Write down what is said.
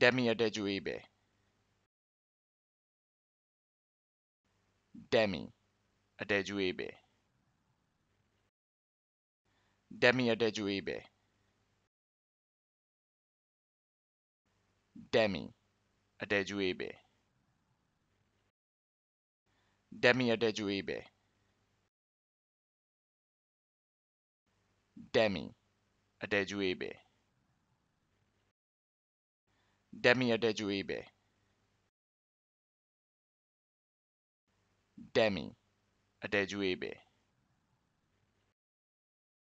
Demia dejuibe. Demi adejuibe. Demi adejuibe. Demi adejuibe. Demi adejuibe. Demi adejuibe. Demia dejuibe. Demi adejuibe.